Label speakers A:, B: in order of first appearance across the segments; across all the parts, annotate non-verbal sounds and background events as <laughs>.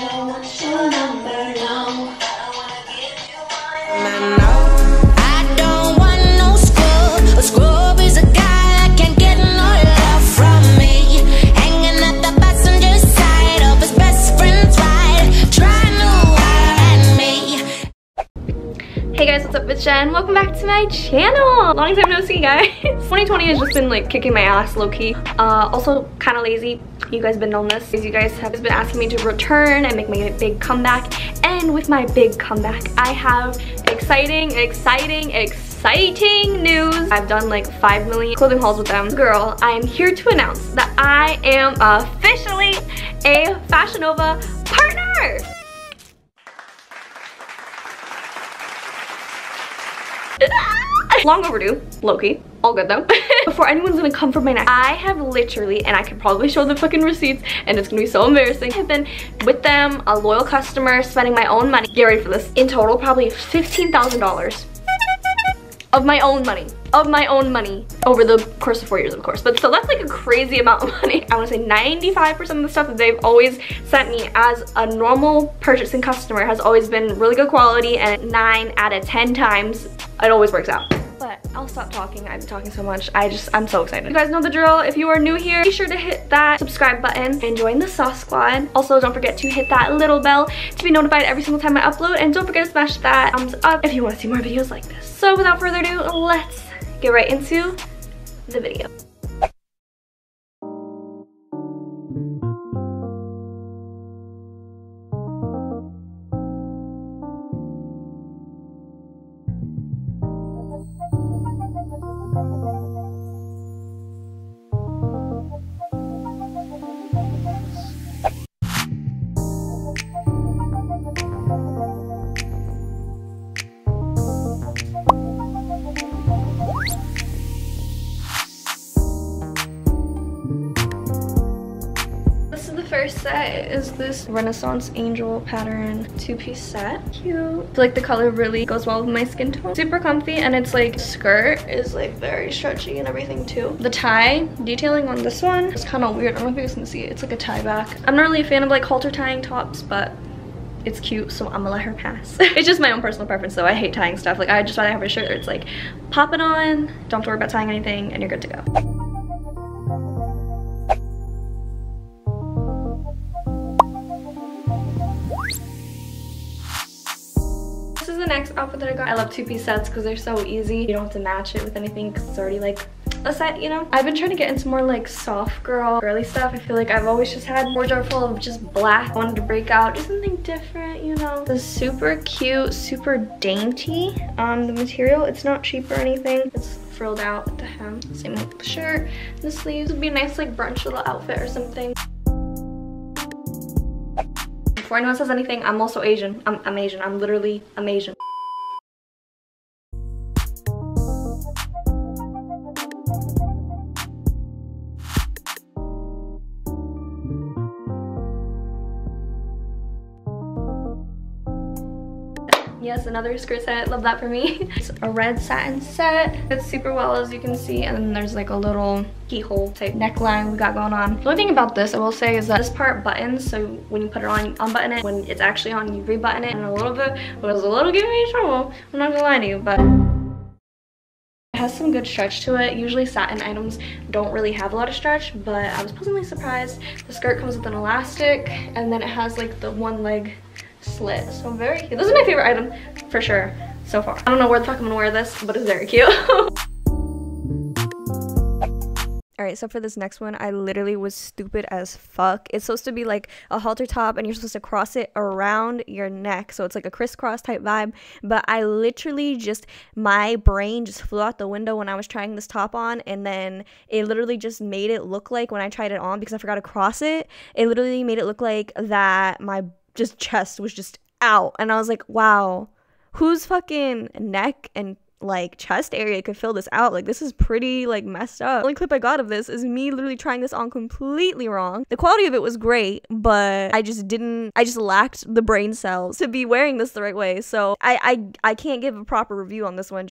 A: Hey guys, what's up? It's Jen. Welcome back to my channel. Long time no see, guys. <laughs> 2020 has just been like kicking my ass low-key. Uh, also kind of lazy. You guys been on this. You guys have been asking me to return and make my big comeback. And with my big comeback, I have exciting, exciting, exciting news. I've done like 5 million clothing hauls with them. Girl, I am here to announce that I am officially a Fashion Nova partner. Ah! <laughs> Long overdue, low-key. All good though. <laughs> Before anyone's gonna come for my neck, I have literally, and I could probably show the fucking receipts, and it's gonna be so embarrassing. I've been with them, a loyal customer, spending my own money. Get ready for this. In total, probably $15,000 of my own money of my own money over the course of four years of course but so that's like a crazy amount of money i want to say 95 percent of the stuff that they've always sent me as a normal purchasing customer has always been really good quality and nine out of ten times it always works out I'll stop talking. I've been talking so much. I just, I'm so excited. You guys know the drill. If you are new here, be sure to hit that subscribe button and join the Sauce Squad. Also, don't forget to hit that little bell to be notified every single time I upload. And don't forget to smash that thumbs up if you want to see more videos like this. So without further ado, let's get right into the video. Is this Renaissance Angel pattern two-piece set. Cute. I feel like the color really goes well with my skin tone. Super comfy and it's like skirt is like very stretchy and everything too. The tie detailing on this one is kind of weird. I don't know if you guys can see it. It's like a tie back. I'm not really a fan of like halter tying tops, but it's cute so i'm gonna let her pass <laughs> it's just my own personal preference though i hate tying stuff like i just rather have a shirt that's like pop it on don't have to worry about tying anything and you're good to go next outfit that I got. I love two-piece sets because they're so easy. You don't have to match it with anything because it's already like a set, you know? I've been trying to get into more like soft girl, girly stuff. I feel like I've always just had wardrobe full of just black. I wanted to break out, do something different, you know? This is super cute, super dainty. Um, the material, it's not cheap or anything. It's frilled out with the hem. Same with the shirt, the sleeves. would be a nice like brunch little outfit or something. Before anyone says anything, I'm also Asian. I'm, I'm Asian. I'm literally, I'm Asian. Yes, another skirt set. Love that for me. <laughs> It's a red satin set. It's super well as you can see. And then there's like a little keyhole type neckline we got going on. The only thing about this I will say is that this part buttons. So when you put it on, unbutton it. When it's actually on, you rebutton it. And a little bit was a little giving me trouble. I'm not gonna lie to you, but it has some good stretch to it. Usually satin items don't really have a lot of stretch, but I was pleasantly surprised. The skirt comes with an elastic and then it has like the one leg slit. So very cute. This is my favorite item for sure so far. I don't know where the fuck I'm gonna wear this, but it's very cute. <laughs> All right, so for this next one, I literally was stupid as fuck. It's supposed to be like a halter top and you're supposed to cross it around your neck. So it's like a crisscross type vibe. But I literally just, my brain just flew out the window when I was trying this top on. And then it literally just made it look like when I tried it on because I forgot to cross it, it literally made it look like that my just chest was just out. And I was like, wow, whose fucking neck and like chest area could fill this out. Like this is pretty like messed up. The only clip I got of this is me literally trying this on completely wrong. The quality of it was great, but I just didn't I just lacked the brain cells to be wearing this the right way. So I I, I can't give a proper review on this one.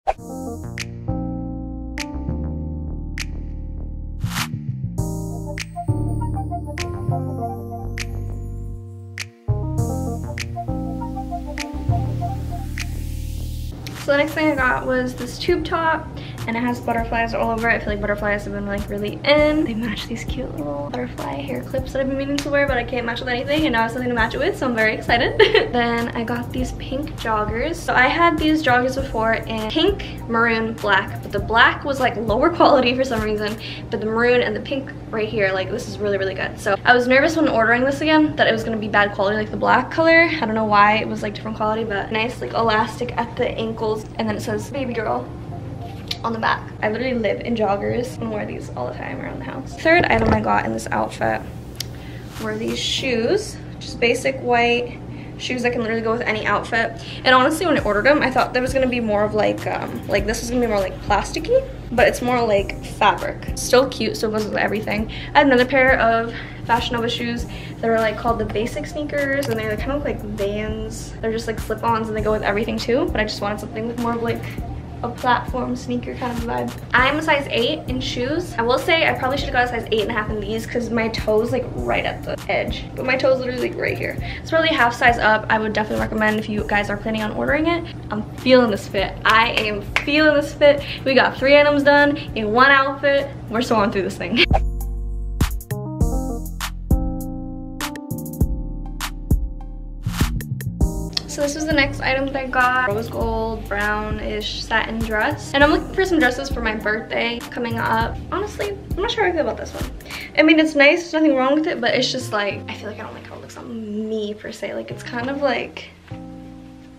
A: The next thing I got was this tube top and it has butterflies all over it. I feel like butterflies have been like really in. They match these cute little butterfly hair clips that I've been meaning to wear but I can't match with anything and now I have something to match it with so I'm very excited. <laughs> then I got these pink joggers. So I had these joggers before in pink, maroon, black but the black was like lower <laughs> quality for some reason but the maroon and the pink right here like this is really really good. So I was nervous when ordering this again that it was going to be bad quality like the black color. I don't know why it was like different quality but nice like elastic at the ankles and then it says baby girl on the back. I literally live in joggers and wear these all the time around the house. Third item I got in this outfit were these shoes, just basic white shoes that can literally go with any outfit. And honestly, when I ordered them, I thought there was gonna be more of like, um, like this is gonna be more like plasticky, but it's more like fabric. Still cute, so it goes with everything. I had another pair of Fashion Nova shoes that are like called the basic sneakers and they're kind of like Vans. They're just like slip-ons and they go with everything too, but I just wanted something with more of like a platform sneaker kind of vibe. I'm a size 8 in shoes. I will say I probably should have got a size 8 and a half in these because my toes like right at the edge. But my toes literally like right here. It's really half size up. I would definitely recommend if you guys are planning on ordering it. I'm feeling this fit. I am feeling this fit. We got three items done in one outfit. We're on through this thing. <laughs> So this is the next item that I got. Rose gold, brownish satin dress. And I'm looking for some dresses for my birthday coming up. Honestly, I'm not sure how I feel about this one. I mean, it's nice, there's nothing wrong with it, but it's just like, I feel like I don't like how it looks on me per se. Like it's kind of like,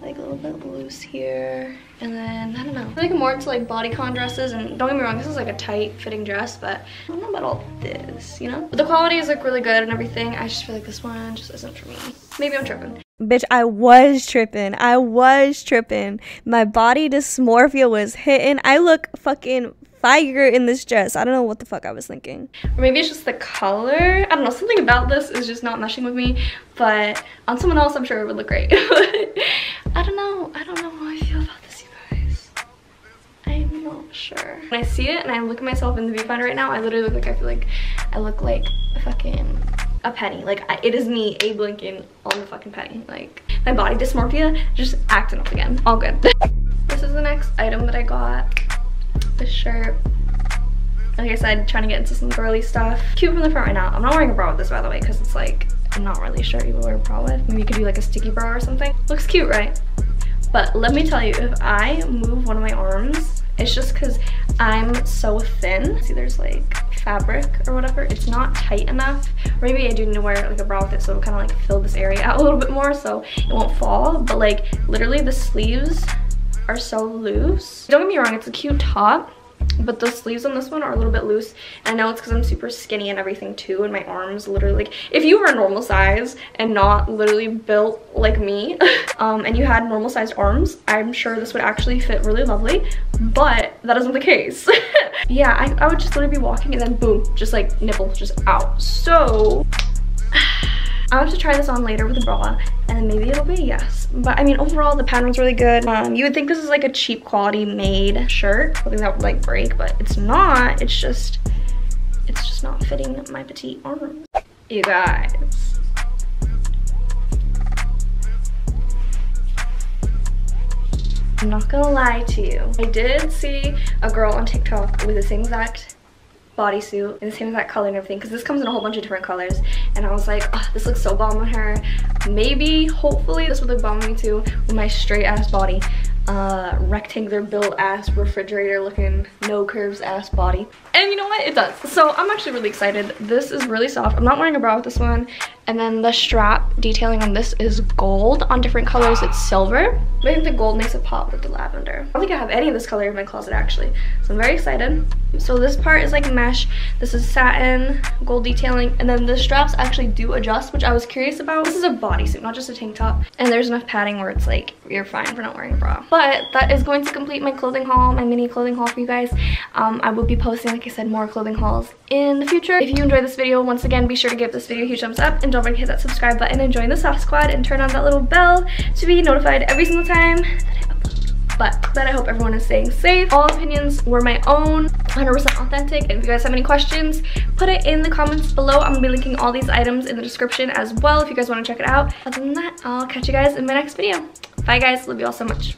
A: like a little bit loose here. And then, I don't know. I feel like I'm more into like bodycon dresses and don't get me wrong, this is like a tight fitting dress, but I don't know about all this, you know? But the quality is like really good and everything. I just feel like this one just isn't for me. Maybe I'm tripping.
B: Bitch, I was tripping. I was tripping. My body dysmorphia was hitting. I look fucking fire in this dress. I don't know what the fuck I was thinking.
A: Or maybe it's just the color. I don't know, something about this is just not meshing with me. But on someone else, I'm sure it would look great. <laughs> I don't know. I don't know how I feel about this, you guys. I'm not sure. When I see it and I look at myself in the viewfinder right now, I literally look like I feel like I look like a fucking a penny. Like I, it is me, Abe Lincoln, on the fucking penny. Like my body dysmorphia just acting up again. All good. this is the next item that I got. This shirt. Like I said, trying to get into some girly stuff. Cute from the front right now. I'm not wearing a bra with this by the way because it's like, I'm not really sure you would wear a bra with. Maybe you could do like a sticky bra or something. Looks cute, right? But let me tell you, if I move one of my arms, it's just because I'm so thin. See, there's like fabric or whatever. It's not tight enough. Or maybe I do need to wear like a bra with it so it'll kind of like fill this area <laughs> out a little bit more so it won't fall. But like literally the sleeves are so loose. Don't get me wrong, it's a cute top but the sleeves on this one are a little bit loose I know it's because I'm super skinny and everything too and my arms literally like if you were a normal size and not literally built like me <laughs> um, and you had normal sized arms I'm sure this would actually fit really lovely but that isn't the case <laughs> yeah I, I would just literally be walking and then boom just like nipple just out so <sighs> I'll have to try this on later with a bra and then maybe it'll be a yes. But I mean, overall, the pattern's really good. Um, you would think this is like a cheap quality made shirt, something that would like break, but it's not. It's just, it's just not fitting my petite arms. You guys. I'm not gonna lie to you. I did see a girl on TikTok with the same exact bodysuit in the same exact color and everything because this comes in a whole bunch of different colors. And I was like oh, this looks so bomb on her. Maybe hopefully this would look bomb on me too with my straight ass body. Uh, rectangular built ass refrigerator looking no curves ass body. And you know what? It does. So i'm actually really excited. This is really soft. I'm not wearing a bra with this one and then the strap detailing on this is gold on different colors. It's silver. I think the gold makes it pop with the lavender. I don't think i have any of this color in my closet actually. So i'm very excited. So this part is like mesh. This is satin gold detailing. And then the straps actually do adjust which i was curious about. This is a bodysuit not just a tank top. And there's enough padding where it's like you're fine for not wearing a bra. But that is going to complete my clothing haul my mini clothing haul for you guys. Um, i will be posting like i said more clothing hauls in the future. If you enjoyed this video once again be sure to give this video a huge thumbs up. And don't forget to hit that subscribe button and join the Sauce Squad and turn on that little bell to be notified every single time that i upload but then I hope everyone is staying safe. All opinions were my own, 100% authentic. And if you guys have any questions, put it in the comments below. I'm gonna be linking all these items in the description as well if you guys wanna check it out. Other than that, I'll catch you guys in my next video. Bye guys, love you all so much.